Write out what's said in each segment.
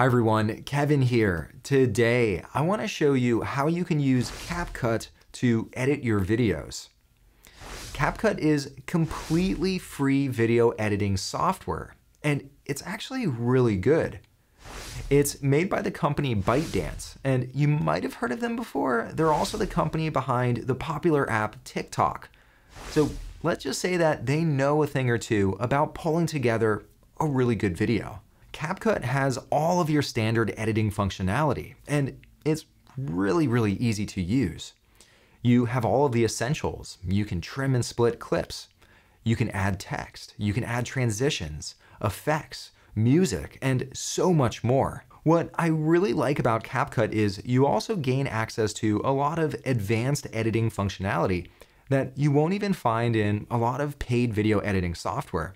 Hi everyone, Kevin here. Today, I want to show you how you can use CapCut to edit your videos. CapCut is completely free video editing software, and it's actually really good. It's made by the company ByteDance, and you might have heard of them before. They're also the company behind the popular app TikTok. So let's just say that they know a thing or two about pulling together a really good video. CapCut has all of your standard editing functionality, and it's really, really easy to use. You have all of the essentials. You can trim and split clips. You can add text. You can add transitions, effects, music, and so much more. What I really like about CapCut is you also gain access to a lot of advanced editing functionality that you won't even find in a lot of paid video editing software.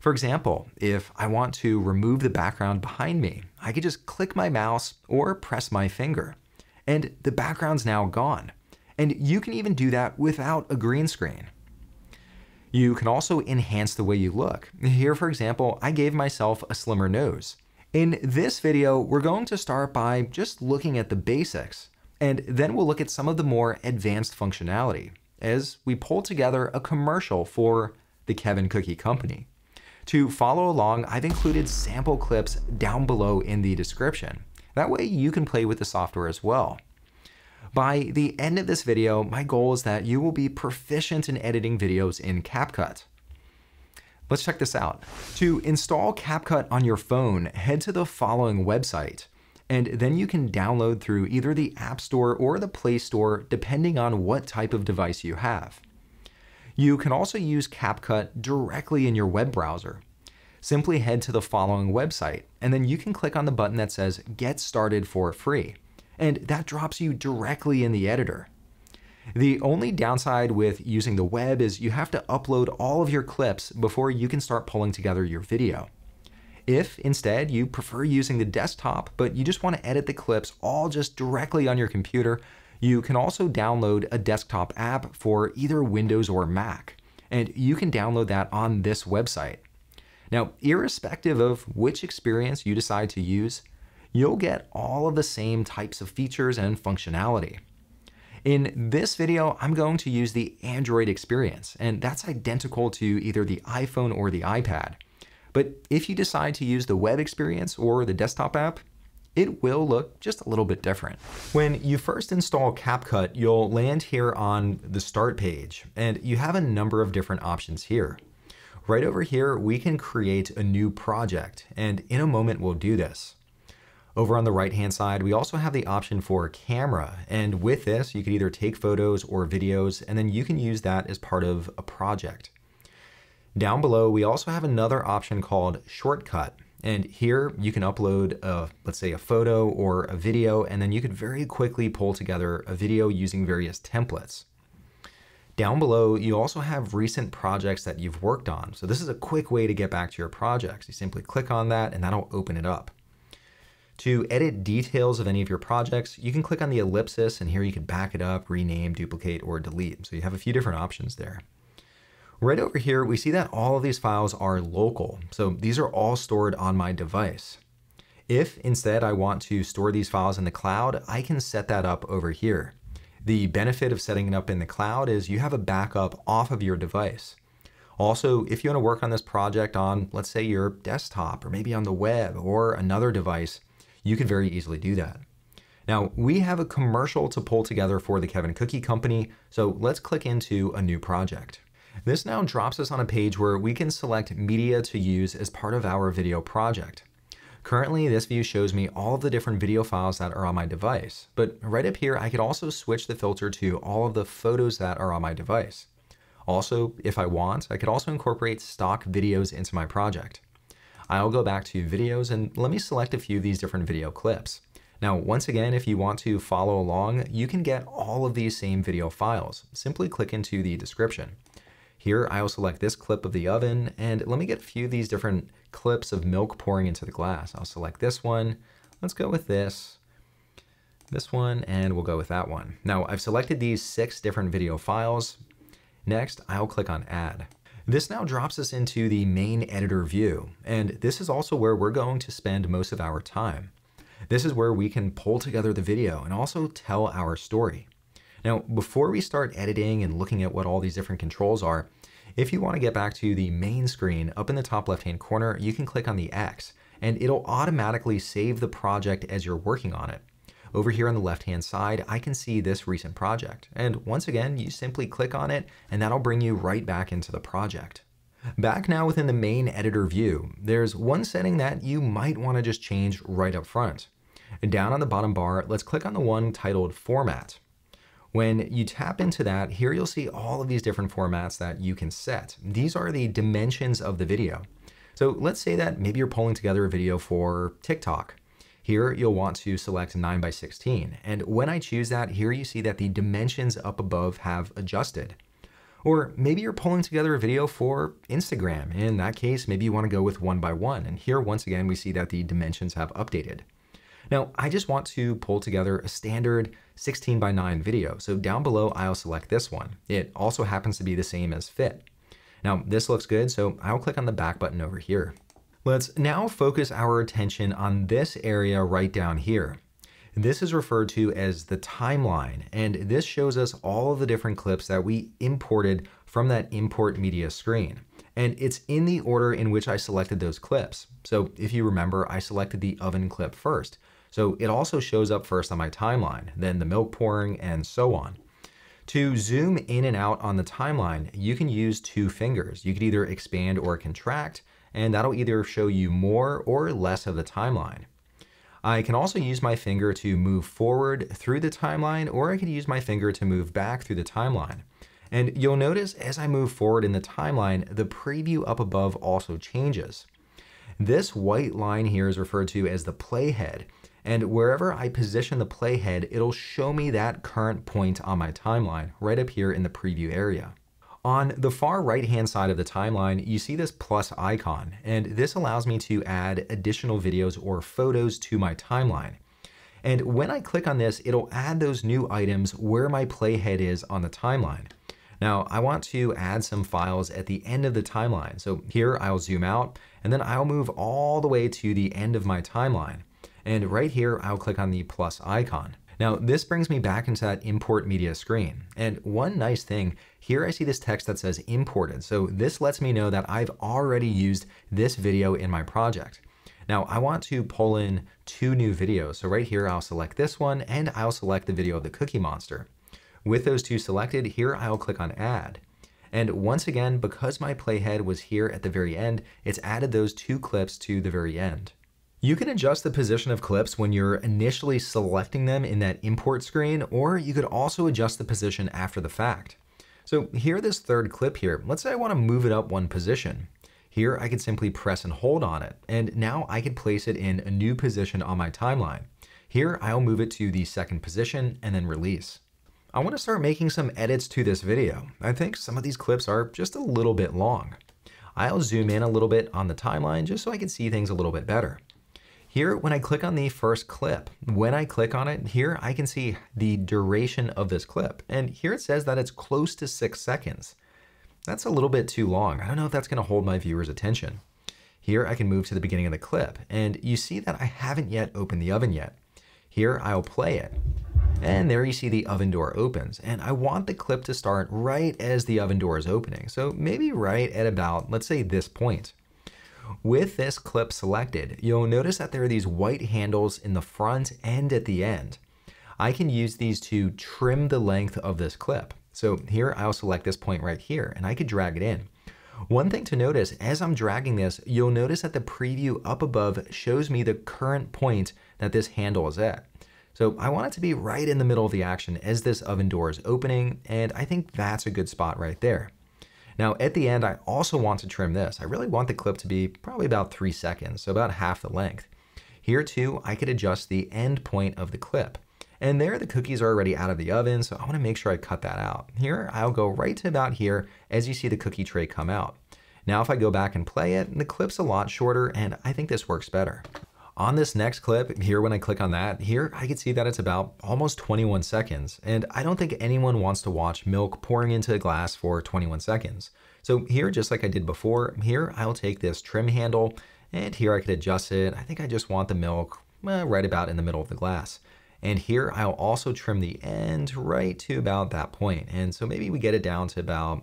For example, if I want to remove the background behind me, I could just click my mouse or press my finger, and the background's now gone. And you can even do that without a green screen. You can also enhance the way you look. Here, for example, I gave myself a slimmer nose. In this video, we're going to start by just looking at the basics, and then we'll look at some of the more advanced functionality as we pull together a commercial for the Kevin Cookie Company. To follow along, I've included sample clips down below in the description. That way you can play with the software as well. By the end of this video, my goal is that you will be proficient in editing videos in CapCut. Let's check this out. To install CapCut on your phone, head to the following website, and then you can download through either the App Store or the Play Store depending on what type of device you have. You can also use CapCut directly in your web browser. Simply head to the following website, and then you can click on the button that says Get Started for free, and that drops you directly in the editor. The only downside with using the web is you have to upload all of your clips before you can start pulling together your video. If instead you prefer using the desktop, but you just want to edit the clips all just directly on your computer, you can also download a desktop app for either Windows or Mac, and you can download that on this website. Now, irrespective of which experience you decide to use, you'll get all of the same types of features and functionality. In this video, I'm going to use the Android experience, and that's identical to either the iPhone or the iPad. But if you decide to use the web experience or the desktop app, it will look just a little bit different. When you first install CapCut, you'll land here on the start page and you have a number of different options here. Right over here, we can create a new project and in a moment we'll do this. Over on the right hand side, we also have the option for camera. And with this, you can either take photos or videos, and then you can use that as part of a project. Down below, we also have another option called shortcut. And here you can upload, a, let's say, a photo or a video, and then you could very quickly pull together a video using various templates. Down below, you also have recent projects that you've worked on. So this is a quick way to get back to your projects. You simply click on that and that'll open it up. To edit details of any of your projects, you can click on the ellipsis and here you can back it up, rename, duplicate, or delete. So you have a few different options there. Right over here, we see that all of these files are local. So these are all stored on my device. If instead I want to store these files in the cloud, I can set that up over here. The benefit of setting it up in the cloud is you have a backup off of your device. Also, if you want to work on this project on, let's say your desktop or maybe on the web or another device, you can very easily do that. Now, we have a commercial to pull together for the Kevin Cookie Company, so let's click into a new project. This now drops us on a page where we can select media to use as part of our video project. Currently, this view shows me all of the different video files that are on my device, but right up here, I could also switch the filter to all of the photos that are on my device. Also, if I want, I could also incorporate stock videos into my project. I'll go back to videos and let me select a few of these different video clips. Now, once again, if you want to follow along, you can get all of these same video files. Simply click into the description. Here, I'll select this clip of the oven, and let me get a few of these different clips of milk pouring into the glass. I'll select this one. Let's go with this, this one, and we'll go with that one. Now, I've selected these six different video files. Next, I'll click on Add. This now drops us into the main editor view, and this is also where we're going to spend most of our time. This is where we can pull together the video and also tell our story. Now, before we start editing and looking at what all these different controls are, if you want to get back to the main screen, up in the top left-hand corner, you can click on the X, and it'll automatically save the project as you're working on it. Over here on the left-hand side, I can see this recent project. And once again, you simply click on it, and that'll bring you right back into the project. Back now within the main editor view, there's one setting that you might want to just change right up front. Down on the bottom bar, let's click on the one titled Format. When you tap into that, here you'll see all of these different formats that you can set. These are the dimensions of the video. So let's say that maybe you're pulling together a video for TikTok. Here you'll want to select 9 by 16. And when I choose that, here you see that the dimensions up above have adjusted. Or maybe you're pulling together a video for Instagram. In that case, maybe you want to go with 1 by 1. And here, once again, we see that the dimensions have updated. Now, I just want to pull together a standard 16 by 9 video. So down below, I'll select this one. It also happens to be the same as fit. Now, this looks good, so I'll click on the back button over here. Let's now focus our attention on this area right down here. This is referred to as the timeline, and this shows us all of the different clips that we imported from that import media screen. And it's in the order in which I selected those clips. So if you remember, I selected the oven clip first. So it also shows up first on my timeline, then the milk pouring, and so on. To zoom in and out on the timeline, you can use two fingers. You could either expand or contract, and that'll either show you more or less of the timeline. I can also use my finger to move forward through the timeline, or I could use my finger to move back through the timeline. And you'll notice as I move forward in the timeline, the preview up above also changes. This white line here is referred to as the playhead, and wherever I position the playhead, it'll show me that current point on my timeline right up here in the preview area. On the far right hand side of the timeline, you see this plus icon, and this allows me to add additional videos or photos to my timeline. And when I click on this, it'll add those new items where my playhead is on the timeline. Now, I want to add some files at the end of the timeline. So here I'll zoom out, and then I'll move all the way to the end of my timeline. And right here, I'll click on the plus icon. Now, this brings me back into that import media screen. And one nice thing, here I see this text that says imported. So this lets me know that I've already used this video in my project. Now I want to pull in two new videos. So right here, I'll select this one and I'll select the video of the Cookie Monster. With those two selected, here I'll click on add. And once again, because my playhead was here at the very end, it's added those two clips to the very end. You can adjust the position of clips when you're initially selecting them in that import screen, or you could also adjust the position after the fact. So here, this third clip here, let's say I wanna move it up one position. Here, I could simply press and hold on it, and now I could place it in a new position on my timeline. Here, I'll move it to the second position and then release. I wanna start making some edits to this video. I think some of these clips are just a little bit long. I'll zoom in a little bit on the timeline just so I can see things a little bit better. Here, when I click on the first clip, when I click on it, here I can see the duration of this clip. And here it says that it's close to six seconds. That's a little bit too long. I don't know if that's gonna hold my viewer's attention. Here I can move to the beginning of the clip, and you see that I haven't yet opened the oven yet. Here I'll play it. And there you see the oven door opens. And I want the clip to start right as the oven door is opening. So maybe right at about, let's say this point. With this clip selected, you'll notice that there are these white handles in the front and at the end. I can use these to trim the length of this clip. So here I'll select this point right here and I could drag it in. One thing to notice, as I'm dragging this, you'll notice that the preview up above shows me the current point that this handle is at. So I want it to be right in the middle of the action as this oven door is opening, and I think that's a good spot right there. Now at the end, I also want to trim this. I really want the clip to be probably about three seconds, so about half the length. Here too, I could adjust the end point of the clip. And there the cookies are already out of the oven, so I wanna make sure I cut that out. Here, I'll go right to about here as you see the cookie tray come out. Now if I go back and play it, the clip's a lot shorter and I think this works better. On this next clip here, when I click on that, here I can see that it's about almost 21 seconds. And I don't think anyone wants to watch milk pouring into a glass for 21 seconds. So here, just like I did before, here I'll take this trim handle and here I could adjust it. I think I just want the milk eh, right about in the middle of the glass. And here I'll also trim the end right to about that point. And so maybe we get it down to about,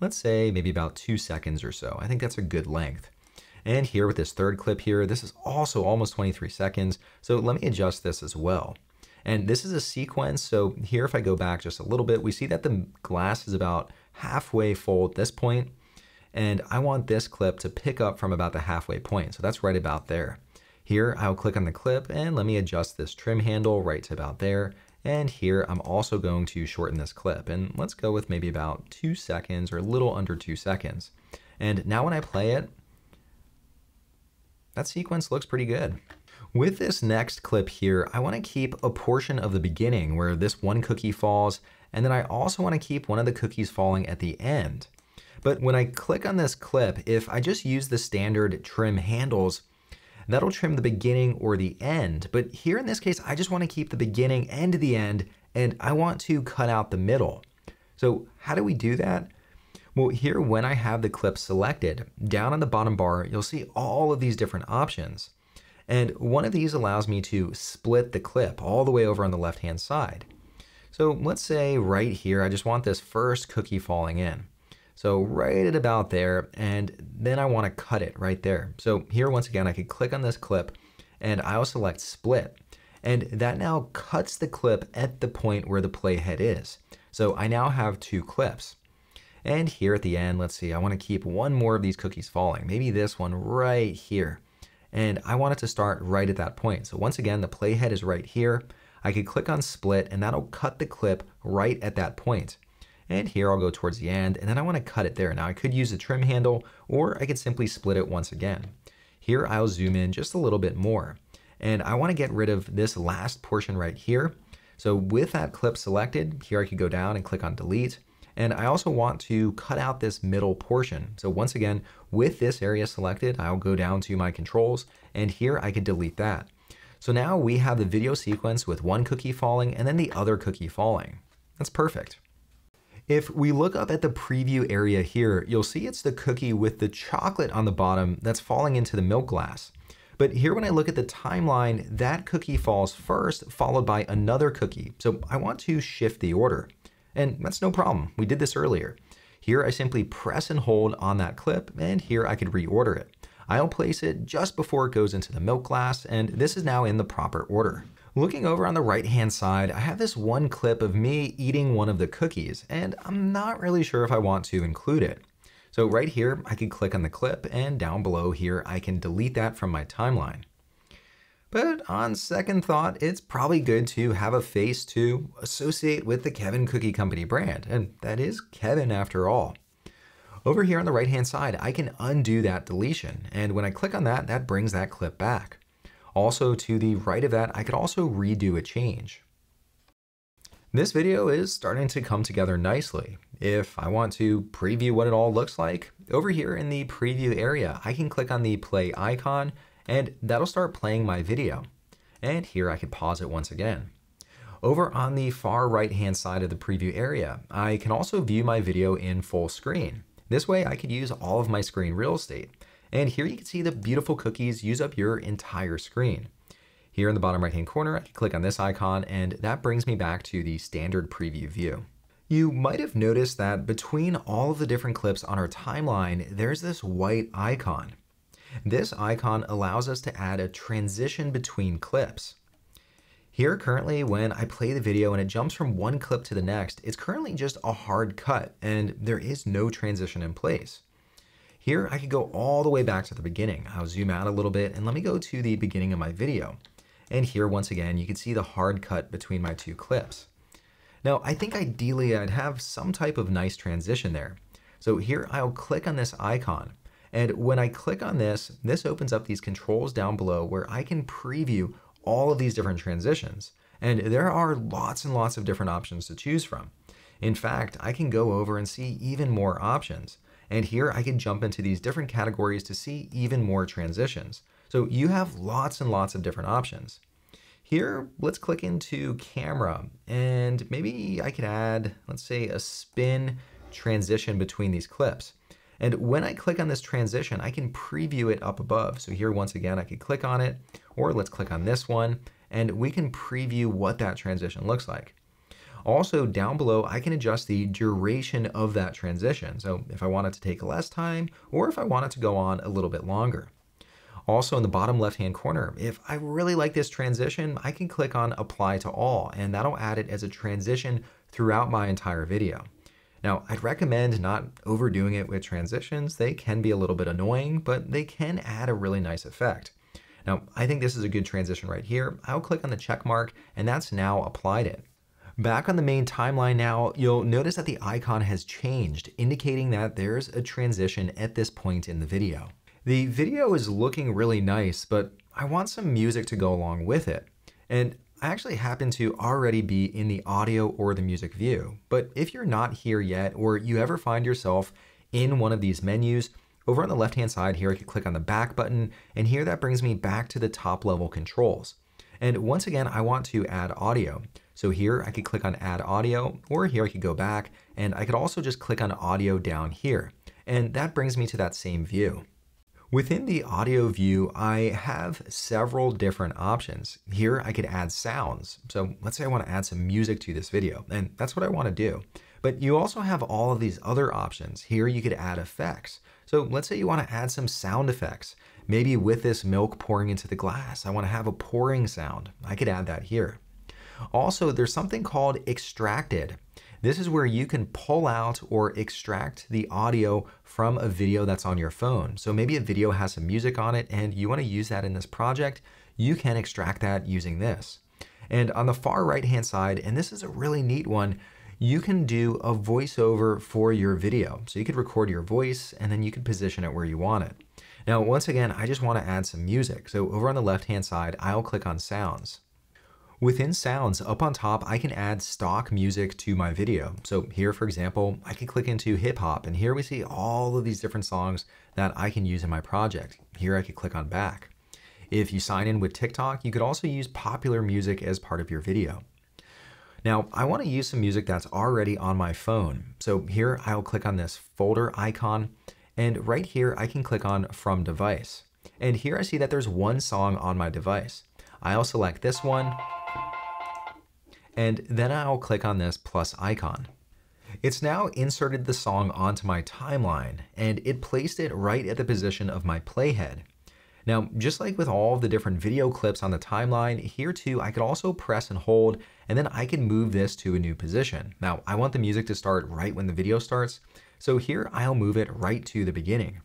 let's say maybe about two seconds or so. I think that's a good length. And here with this third clip here, this is also almost 23 seconds. So let me adjust this as well. And this is a sequence. So here, if I go back just a little bit, we see that the glass is about halfway full at this point, And I want this clip to pick up from about the halfway point. So that's right about there. Here, I'll click on the clip and let me adjust this trim handle right to about there. And here, I'm also going to shorten this clip. And let's go with maybe about two seconds or a little under two seconds. And now when I play it, that sequence looks pretty good. With this next clip here, I wanna keep a portion of the beginning where this one cookie falls, and then I also wanna keep one of the cookies falling at the end. But when I click on this clip, if I just use the standard trim handles, that'll trim the beginning or the end. But here in this case, I just wanna keep the beginning and the end, and I want to cut out the middle. So how do we do that? Well, here when I have the clip selected, down on the bottom bar, you'll see all of these different options. And one of these allows me to split the clip all the way over on the left-hand side. So let's say right here, I just want this first cookie falling in. So right at about there, and then I want to cut it right there. So here, once again, I could click on this clip and I'll select split. And that now cuts the clip at the point where the playhead is. So I now have two clips. And here at the end, let's see, I want to keep one more of these cookies falling, maybe this one right here. And I want it to start right at that point. So once again, the playhead is right here. I could click on split and that'll cut the clip right at that point. And here I'll go towards the end and then I want to cut it there. Now I could use the trim handle or I could simply split it once again. Here I'll zoom in just a little bit more. And I want to get rid of this last portion right here. So with that clip selected, here I could go down and click on delete. And I also want to cut out this middle portion. So once again, with this area selected, I'll go down to my controls and here I can delete that. So now we have the video sequence with one cookie falling and then the other cookie falling. That's perfect. If we look up at the preview area here, you'll see it's the cookie with the chocolate on the bottom that's falling into the milk glass. But here when I look at the timeline, that cookie falls first, followed by another cookie. So I want to shift the order. And that's no problem, we did this earlier. Here I simply press and hold on that clip, and here I could reorder it. I'll place it just before it goes into the milk glass, and this is now in the proper order. Looking over on the right hand side, I have this one clip of me eating one of the cookies, and I'm not really sure if I want to include it. So right here, I can click on the clip, and down below here, I can delete that from my timeline. But on second thought, it's probably good to have a face to associate with the Kevin Cookie Company brand, and that is Kevin after all. Over here on the right hand side, I can undo that deletion, and when I click on that, that brings that clip back. Also to the right of that, I could also redo a change. This video is starting to come together nicely. If I want to preview what it all looks like, over here in the preview area, I can click on the play icon and that'll start playing my video. And here I can pause it once again. Over on the far right hand side of the preview area, I can also view my video in full screen. This way I could use all of my screen real estate. And here you can see the beautiful cookies use up your entire screen. Here in the bottom right hand corner, I can click on this icon and that brings me back to the standard preview view. You might have noticed that between all of the different clips on our timeline, there's this white icon. This icon allows us to add a transition between clips. Here currently, when I play the video and it jumps from one clip to the next, it's currently just a hard cut and there is no transition in place. Here, I could go all the way back to the beginning. I'll zoom out a little bit and let me go to the beginning of my video. And here, once again, you can see the hard cut between my two clips. Now, I think ideally I'd have some type of nice transition there. So here I'll click on this icon and when I click on this, this opens up these controls down below where I can preview all of these different transitions. And there are lots and lots of different options to choose from. In fact, I can go over and see even more options. And here I can jump into these different categories to see even more transitions. So you have lots and lots of different options. Here, let's click into camera and maybe I could add, let's say a spin transition between these clips. And when I click on this transition, I can preview it up above. So here, once again, I could click on it, or let's click on this one, and we can preview what that transition looks like. Also, down below, I can adjust the duration of that transition. So if I want it to take less time, or if I want it to go on a little bit longer. Also in the bottom left-hand corner, if I really like this transition, I can click on apply to all, and that'll add it as a transition throughout my entire video. Now, I'd recommend not overdoing it with transitions. They can be a little bit annoying, but they can add a really nice effect. Now, I think this is a good transition right here. I'll click on the check mark, and that's now applied it. Back on the main timeline now, you'll notice that the icon has changed, indicating that there's a transition at this point in the video. The video is looking really nice, but I want some music to go along with it. And actually happen to already be in the audio or the music view, but if you're not here yet or you ever find yourself in one of these menus, over on the left hand side here I can click on the back button and here that brings me back to the top level controls. And once again I want to add audio. So here I could click on add audio or here I could go back and I could also just click on audio down here. And that brings me to that same view. Within the audio view, I have several different options. Here I could add sounds. So let's say I want to add some music to this video, and that's what I want to do. But you also have all of these other options. Here you could add effects. So let's say you want to add some sound effects. Maybe with this milk pouring into the glass, I want to have a pouring sound. I could add that here. Also, there's something called extracted. This is where you can pull out or extract the audio from a video that's on your phone. So maybe a video has some music on it and you want to use that in this project, you can extract that using this. And on the far right hand side, and this is a really neat one, you can do a voiceover for your video. So you could record your voice and then you can position it where you want it. Now, once again, I just want to add some music. So over on the left hand side, I'll click on sounds. Within sounds, up on top, I can add stock music to my video. So here, for example, I can click into hip hop and here we see all of these different songs that I can use in my project. Here I could click on back. If you sign in with TikTok, you could also use popular music as part of your video. Now, I want to use some music that's already on my phone. So here I'll click on this folder icon and right here I can click on from device. And here I see that there's one song on my device. I'll select this one and then I'll click on this plus icon. It's now inserted the song onto my timeline, and it placed it right at the position of my playhead. Now, just like with all the different video clips on the timeline, here too, I could also press and hold, and then I can move this to a new position. Now, I want the music to start right when the video starts, so here I'll move it right to the beginning.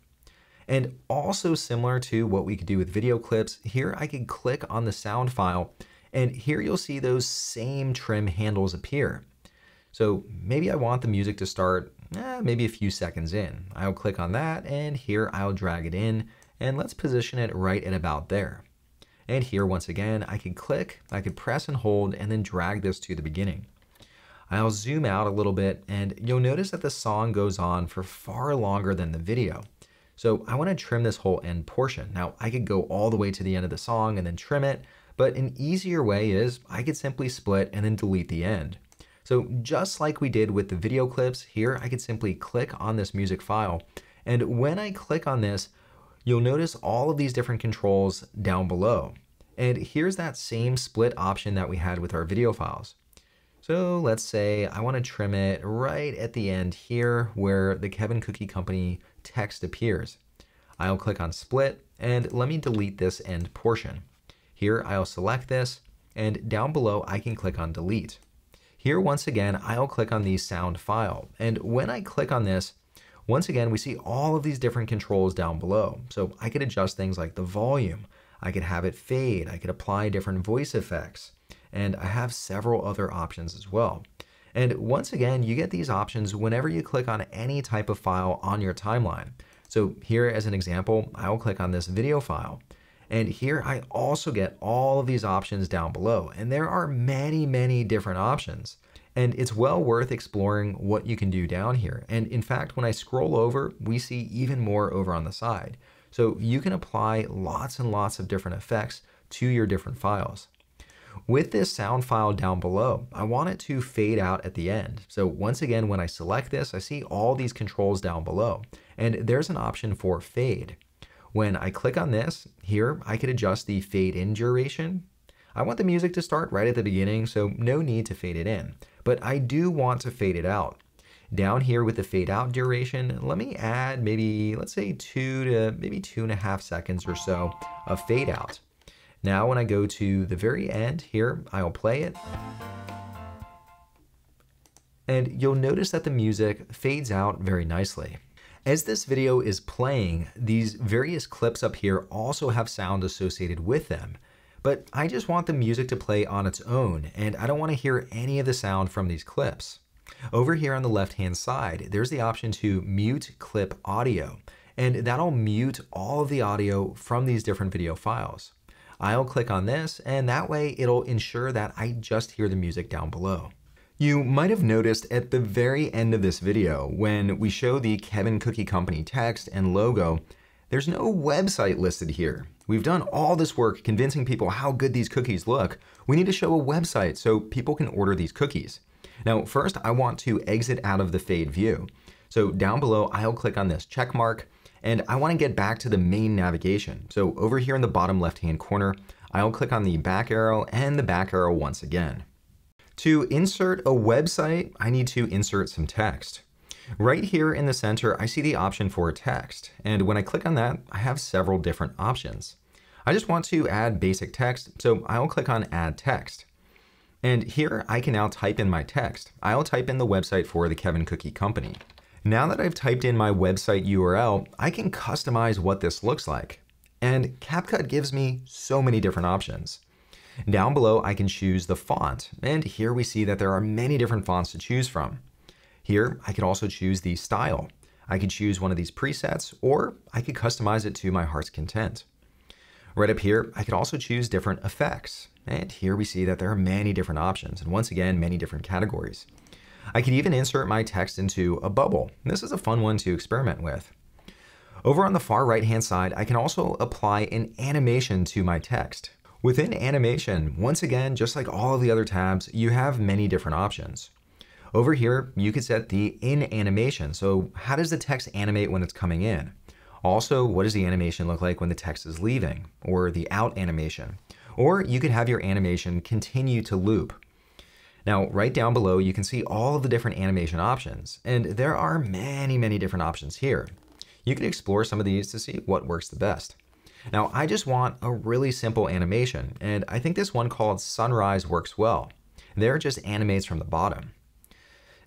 And also similar to what we could do with video clips, here I can click on the sound file and here you'll see those same trim handles appear. So maybe I want the music to start eh, maybe a few seconds in. I'll click on that and here I'll drag it in and let's position it right at about there. And here once again, I can click, I could press and hold and then drag this to the beginning. I'll zoom out a little bit and you'll notice that the song goes on for far longer than the video. So I want to trim this whole end portion. Now I could go all the way to the end of the song and then trim it, but an easier way is I could simply split and then delete the end. So just like we did with the video clips, here I could simply click on this music file. And when I click on this, you'll notice all of these different controls down below. And here's that same split option that we had with our video files. So let's say I want to trim it right at the end here where the Kevin Cookie Company text appears. I'll click on split and let me delete this end portion. Here I'll select this and down below I can click on delete. Here once again I'll click on the sound file and when I click on this once again we see all of these different controls down below. So I could adjust things like the volume, I could have it fade, I could apply different voice effects and I have several other options as well. And once again, you get these options whenever you click on any type of file on your timeline. So here as an example, I'll click on this video file and here I also get all of these options down below. And there are many, many different options. And it's well worth exploring what you can do down here. And in fact, when I scroll over, we see even more over on the side. So you can apply lots and lots of different effects to your different files. With this sound file down below, I want it to fade out at the end. So once again, when I select this, I see all these controls down below, and there's an option for fade. When I click on this, here I could adjust the fade in duration. I want the music to start right at the beginning, so no need to fade it in, but I do want to fade it out. Down here with the fade out duration, let me add maybe, let's say two to maybe two and a half seconds or so of fade out. Now when I go to the very end here, I'll play it. And you'll notice that the music fades out very nicely. As this video is playing, these various clips up here also have sound associated with them. But I just want the music to play on its own, and I don't want to hear any of the sound from these clips. Over here on the left-hand side, there's the option to mute clip audio, and that'll mute all of the audio from these different video files. I'll click on this and that way it'll ensure that I just hear the music down below. You might have noticed at the very end of this video, when we show the Kevin Cookie Company text and logo, there's no website listed here. We've done all this work convincing people how good these cookies look. We need to show a website so people can order these cookies. Now, first I want to exit out of the fade view. So down below, I'll click on this check mark and I want to get back to the main navigation. So over here in the bottom left-hand corner, I'll click on the back arrow and the back arrow once again. To insert a website, I need to insert some text. Right here in the center, I see the option for text. And when I click on that, I have several different options. I just want to add basic text, so I'll click on add text. And here I can now type in my text. I'll type in the website for the Kevin Cookie Company. Now that I've typed in my website URL, I can customize what this looks like. And CapCut gives me so many different options. Down below, I can choose the font, and here we see that there are many different fonts to choose from. Here, I could also choose the style. I could choose one of these presets, or I could customize it to my heart's content. Right up here, I could also choose different effects. And here we see that there are many different options, and once again, many different categories. I could even insert my text into a bubble. This is a fun one to experiment with. Over on the far right hand side, I can also apply an animation to my text. Within animation, once again, just like all of the other tabs, you have many different options. Over here, you could set the in animation. So how does the text animate when it's coming in? Also, what does the animation look like when the text is leaving? Or the out animation? Or you could have your animation continue to loop. Now, right down below, you can see all of the different animation options, and there are many, many different options here. You can explore some of these to see what works the best. Now, I just want a really simple animation, and I think this one called Sunrise works well. There it just animates from the bottom.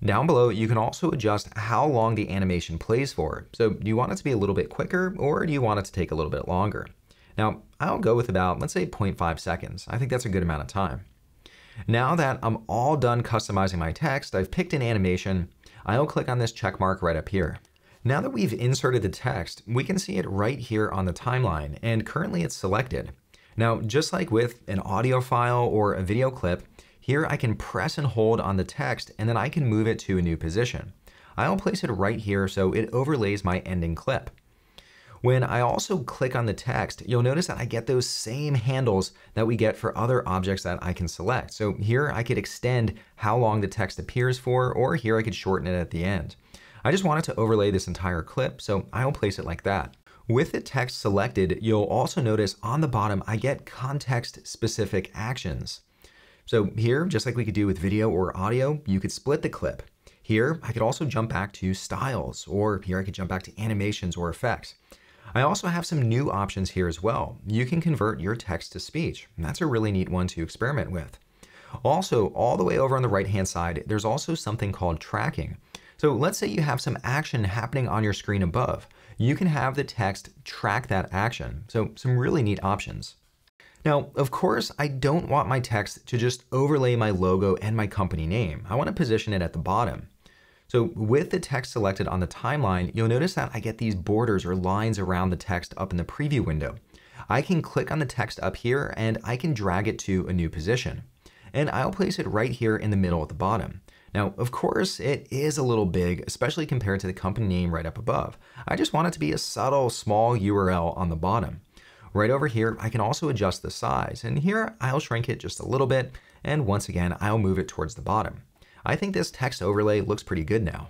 Down below, you can also adjust how long the animation plays for. So do you want it to be a little bit quicker, or do you want it to take a little bit longer? Now, I'll go with about, let's say 0.5 seconds. I think that's a good amount of time. Now that I'm all done customizing my text, I've picked an animation, I'll click on this check mark right up here. Now that we've inserted the text, we can see it right here on the timeline, and currently it's selected. Now, just like with an audio file or a video clip, here I can press and hold on the text and then I can move it to a new position. I'll place it right here so it overlays my ending clip. When I also click on the text, you'll notice that I get those same handles that we get for other objects that I can select. So here I could extend how long the text appears for, or here I could shorten it at the end. I just wanted to overlay this entire clip, so I'll place it like that. With the text selected, you'll also notice on the bottom, I get context-specific actions. So here, just like we could do with video or audio, you could split the clip. Here, I could also jump back to styles, or here I could jump back to animations or effects. I also have some new options here as well. You can convert your text to speech. That's a really neat one to experiment with. Also, all the way over on the right-hand side, there's also something called tracking. So let's say you have some action happening on your screen above. You can have the text track that action. So some really neat options. Now, of course, I don't want my text to just overlay my logo and my company name. I want to position it at the bottom. So with the text selected on the timeline, you'll notice that I get these borders or lines around the text up in the preview window. I can click on the text up here and I can drag it to a new position. And I'll place it right here in the middle at the bottom. Now, of course, it is a little big, especially compared to the company name right up above. I just want it to be a subtle, small URL on the bottom. Right over here, I can also adjust the size, and here I'll shrink it just a little bit, and once again, I'll move it towards the bottom. I think this text overlay looks pretty good now.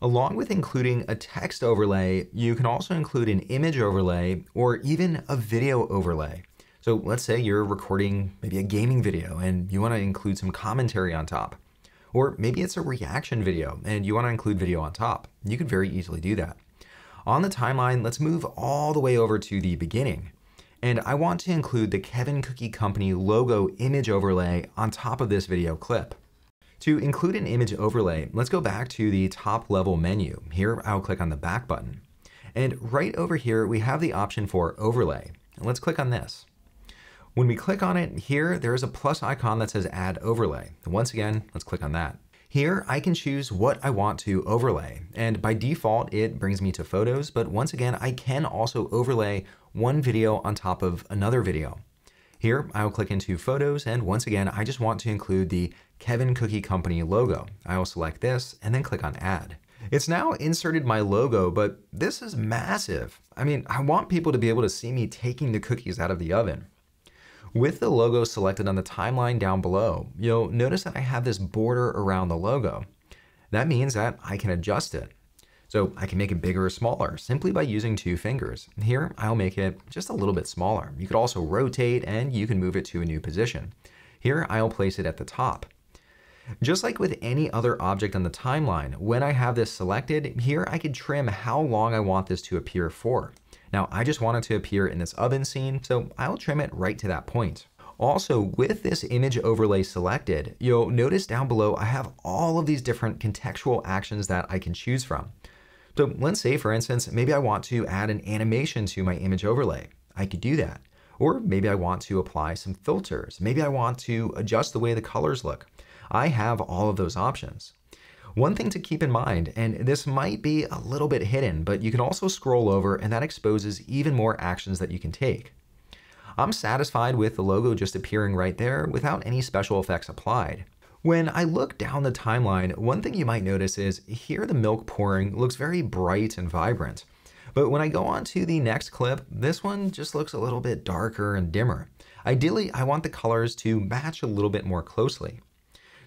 Along with including a text overlay, you can also include an image overlay or even a video overlay. So let's say you're recording maybe a gaming video and you want to include some commentary on top. Or maybe it's a reaction video and you want to include video on top. You could very easily do that. On the timeline, let's move all the way over to the beginning. And I want to include the Kevin Cookie Company logo image overlay on top of this video clip. To include an image overlay, let's go back to the top level menu. Here, I'll click on the back button. And right over here, we have the option for overlay. Let's click on this. When we click on it here, there is a plus icon that says add overlay. Once again, let's click on that. Here, I can choose what I want to overlay, and by default, it brings me to photos, but once again, I can also overlay one video on top of another video. Here, I'll click into photos, and once again, I just want to include the Kevin Cookie Company logo. I will select this and then click on add. It's now inserted my logo, but this is massive. I mean, I want people to be able to see me taking the cookies out of the oven. With the logo selected on the timeline down below, you'll notice that I have this border around the logo. That means that I can adjust it. So I can make it bigger or smaller simply by using two fingers. Here, I'll make it just a little bit smaller. You could also rotate and you can move it to a new position. Here, I'll place it at the top. Just like with any other object on the timeline, when I have this selected, here I can trim how long I want this to appear for. Now I just want it to appear in this oven scene, so I'll trim it right to that point. Also, with this image overlay selected, you'll notice down below I have all of these different contextual actions that I can choose from. So let's say, for instance, maybe I want to add an animation to my image overlay. I could do that. Or maybe I want to apply some filters. Maybe I want to adjust the way the colors look. I have all of those options. One thing to keep in mind, and this might be a little bit hidden, but you can also scroll over and that exposes even more actions that you can take. I'm satisfied with the logo just appearing right there without any special effects applied. When I look down the timeline, one thing you might notice is here the milk pouring looks very bright and vibrant. But when I go on to the next clip, this one just looks a little bit darker and dimmer. Ideally, I want the colors to match a little bit more closely.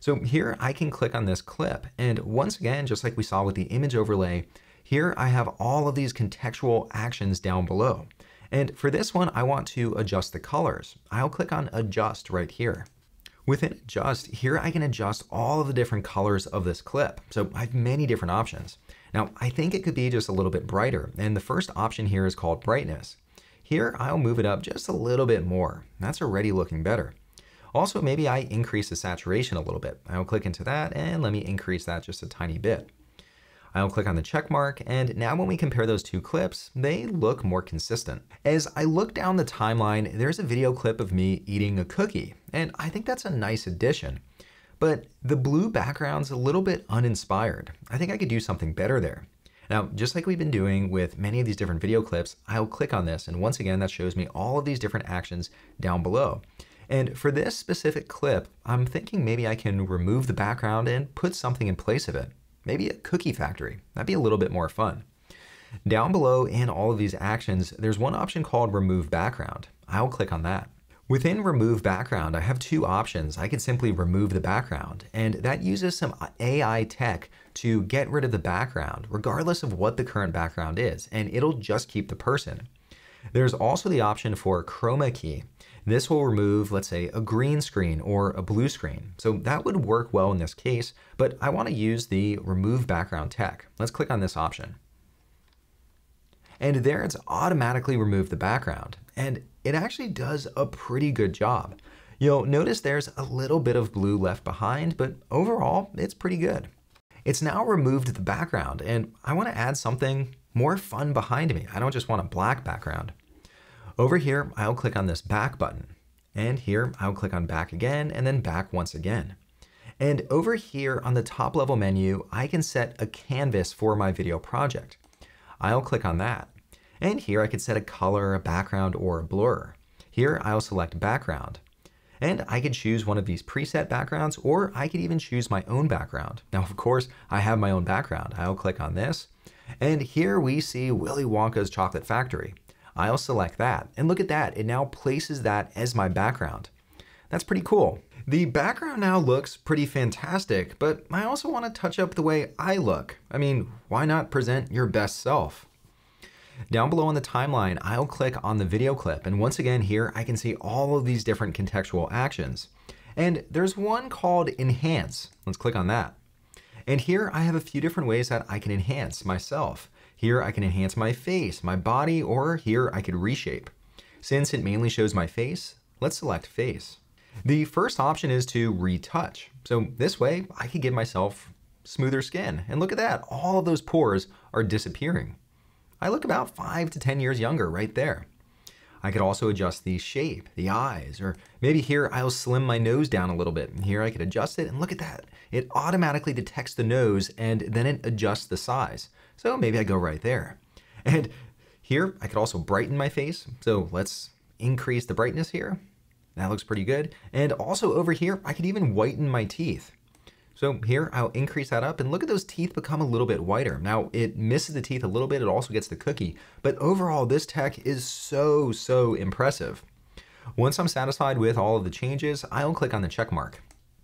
So here I can click on this clip. And once again, just like we saw with the image overlay, here I have all of these contextual actions down below. And for this one, I want to adjust the colors. I'll click on adjust right here. Within adjust, here I can adjust all of the different colors of this clip. So I have many different options. Now, I think it could be just a little bit brighter. And the first option here is called brightness. Here, I'll move it up just a little bit more. That's already looking better. Also, maybe I increase the saturation a little bit. I'll click into that and let me increase that just a tiny bit. I'll click on the check mark, and now when we compare those two clips, they look more consistent. As I look down the timeline, there's a video clip of me eating a cookie, and I think that's a nice addition. But the blue background's a little bit uninspired. I think I could do something better there. Now, just like we've been doing with many of these different video clips, I'll click on this, and once again, that shows me all of these different actions down below. And for this specific clip, I'm thinking maybe I can remove the background and put something in place of it. Maybe a cookie factory. That'd be a little bit more fun. Down below in all of these actions, there's one option called remove background. I'll click on that. Within remove background, I have two options. I can simply remove the background, and that uses some AI tech to get rid of the background, regardless of what the current background is, and it'll just keep the person. There's also the option for chroma key, this will remove, let's say, a green screen or a blue screen. So that would work well in this case, but I want to use the remove background tech. Let's click on this option. And there it's automatically removed the background. And it actually does a pretty good job. You'll notice there's a little bit of blue left behind, but overall, it's pretty good. It's now removed the background, and I want to add something more fun behind me. I don't just want a black background. Over here, I'll click on this back button. And here, I'll click on back again and then back once again. And over here on the top level menu, I can set a canvas for my video project. I'll click on that. And here I can set a color, a background, or a blur. Here I'll select background. And I could choose one of these preset backgrounds, or I could even choose my own background. Now, of course, I have my own background. I'll click on this, and here we see Willy Wonka's Chocolate Factory. I'll select that, and look at that, it now places that as my background. That's pretty cool. The background now looks pretty fantastic, but I also want to touch up the way I look. I mean, why not present your best self? Down below on the timeline, I'll click on the video clip, and once again here I can see all of these different contextual actions. And there's one called Enhance. Let's click on that. And here I have a few different ways that I can enhance myself. Here I can enhance my face, my body, or here I could reshape. Since it mainly shows my face, let's select face. The first option is to retouch. So this way I could give myself smoother skin. And look at that, all of those pores are disappearing. I look about five to 10 years younger right there. I could also adjust the shape, the eyes, or maybe here I'll slim my nose down a little bit. And here I could adjust it and look at that. It automatically detects the nose and then it adjusts the size. So maybe I go right there. And here I could also brighten my face. So let's increase the brightness here. That looks pretty good. And also over here, I could even whiten my teeth. So here I'll increase that up and look at those teeth become a little bit whiter. Now it misses the teeth a little bit, it also gets the cookie, but overall this tech is so, so impressive. Once I'm satisfied with all of the changes, I'll click on the check mark.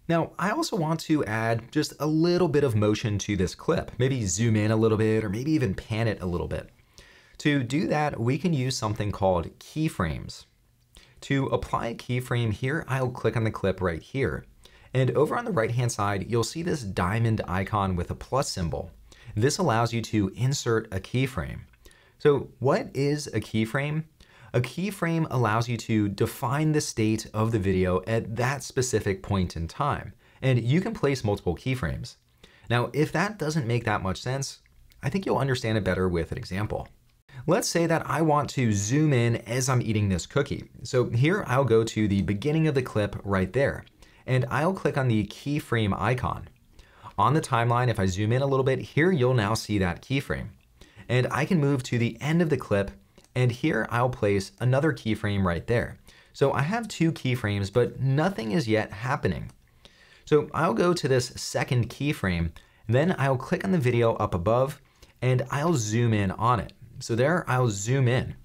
Now, I also want to add just a little bit of motion to this clip, maybe zoom in a little bit or maybe even pan it a little bit. To do that, we can use something called keyframes. To apply a keyframe here, I'll click on the clip right here. And over on the right hand side, you'll see this diamond icon with a plus symbol. This allows you to insert a keyframe. So what is a keyframe? A keyframe allows you to define the state of the video at that specific point in time, and you can place multiple keyframes. Now, if that doesn't make that much sense, I think you'll understand it better with an example. Let's say that I want to zoom in as I'm eating this cookie. So here I'll go to the beginning of the clip right there and I'll click on the keyframe icon. On the timeline, if I zoom in a little bit, here you'll now see that keyframe. And I can move to the end of the clip, and here I'll place another keyframe right there. So I have two keyframes, but nothing is yet happening. So I'll go to this second keyframe, then I'll click on the video up above, and I'll zoom in on it. So there I'll zoom in.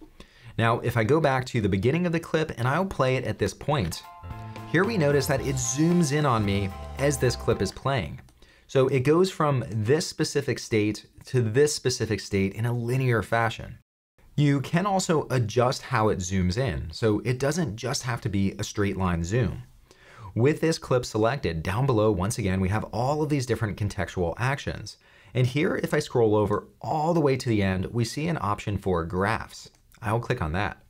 Now, if I go back to the beginning of the clip and I'll play it at this point, here we notice that it zooms in on me as this clip is playing. So it goes from this specific state to this specific state in a linear fashion. You can also adjust how it zooms in, so it doesn't just have to be a straight line zoom. With this clip selected, down below, once again, we have all of these different contextual actions. And here, if I scroll over all the way to the end, we see an option for graphs. I'll click on that.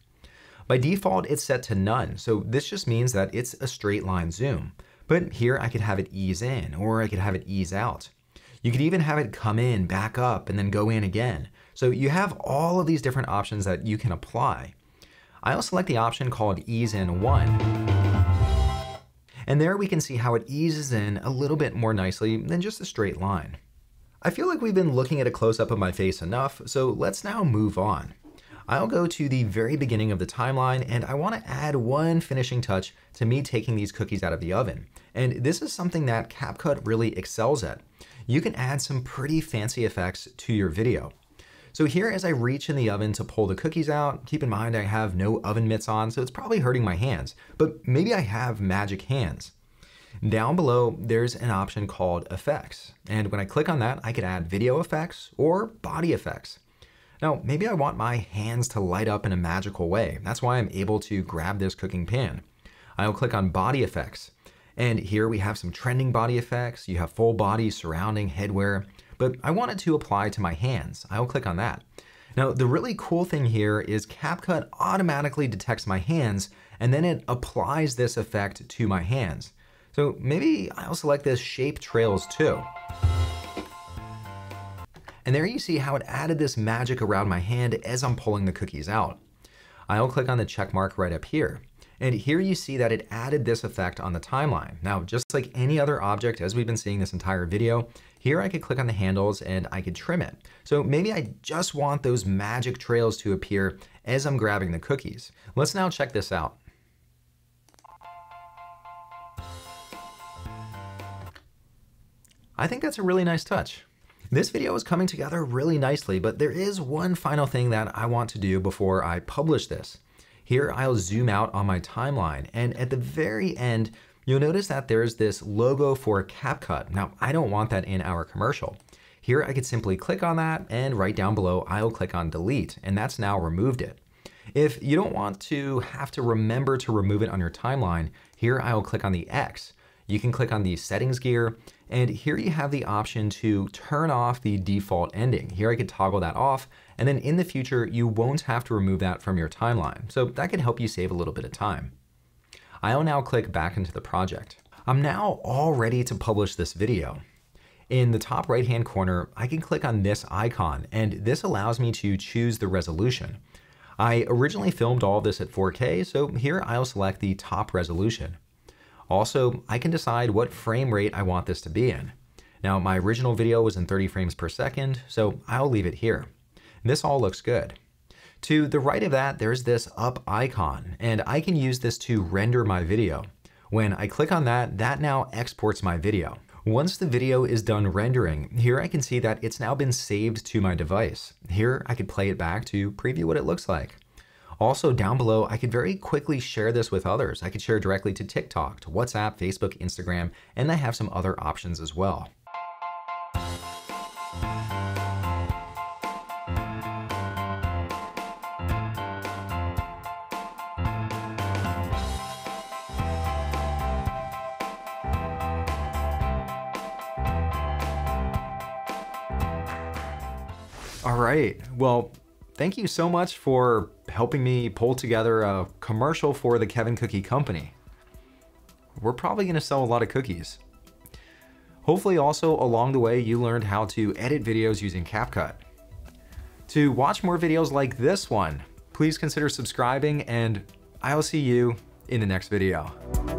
By default, it's set to none, so this just means that it's a straight line zoom. But here I could have it ease in, or I could have it ease out. You could even have it come in, back up, and then go in again. So you have all of these different options that you can apply. I'll select the option called Ease In 1. And there we can see how it eases in a little bit more nicely than just a straight line. I feel like we've been looking at a close-up of my face enough, so let's now move on. I'll go to the very beginning of the timeline and I want to add one finishing touch to me taking these cookies out of the oven. And this is something that CapCut really excels at. You can add some pretty fancy effects to your video. So here as I reach in the oven to pull the cookies out, keep in mind I have no oven mitts on, so it's probably hurting my hands, but maybe I have magic hands. Down below, there's an option called effects. And when I click on that, I could add video effects or body effects. Now, maybe I want my hands to light up in a magical way. That's why I'm able to grab this cooking pan. I'll click on body effects. And here we have some trending body effects. You have full body, surrounding, headwear, but I want it to apply to my hands. I'll click on that. Now, the really cool thing here is CapCut automatically detects my hands and then it applies this effect to my hands. So maybe I'll select this shape trails too. And there you see how it added this magic around my hand as I'm pulling the cookies out. I'll click on the check mark right up here. And here you see that it added this effect on the timeline. Now, just like any other object, as we've been seeing this entire video, here I could click on the handles and I could trim it. So maybe I just want those magic trails to appear as I'm grabbing the cookies. Let's now check this out. I think that's a really nice touch. This video is coming together really nicely, but there is one final thing that I want to do before I publish this. Here I'll zoom out on my timeline and at the very end, you'll notice that there's this logo for CapCut. Now I don't want that in our commercial. Here I could simply click on that and right down below I'll click on delete and that's now removed it. If you don't want to have to remember to remove it on your timeline, here I'll click on the X. You can click on the settings gear and here you have the option to turn off the default ending. Here I could toggle that off and then in the future you won't have to remove that from your timeline. So that could help you save a little bit of time. I'll now click back into the project. I'm now all ready to publish this video. In the top right hand corner, I can click on this icon and this allows me to choose the resolution. I originally filmed all this at 4K, so here I'll select the top resolution. Also, I can decide what frame rate I want this to be in. Now, my original video was in 30 frames per second, so I'll leave it here. This all looks good. To the right of that, there's this up icon, and I can use this to render my video. When I click on that, that now exports my video. Once the video is done rendering, here I can see that it's now been saved to my device. Here I could play it back to preview what it looks like. Also down below, I could very quickly share this with others. I could share directly to TikTok, to WhatsApp, Facebook, Instagram, and I have some other options as well. All right. Well, thank you so much for helping me pull together a commercial for the Kevin Cookie Company. We're probably going to sell a lot of cookies. Hopefully also along the way you learned how to edit videos using CapCut. To watch more videos like this one, please consider subscribing and I'll see you in the next video.